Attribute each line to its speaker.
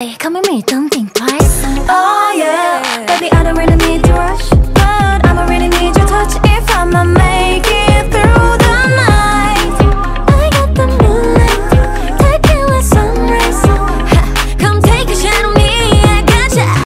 Speaker 1: Come with me, don't think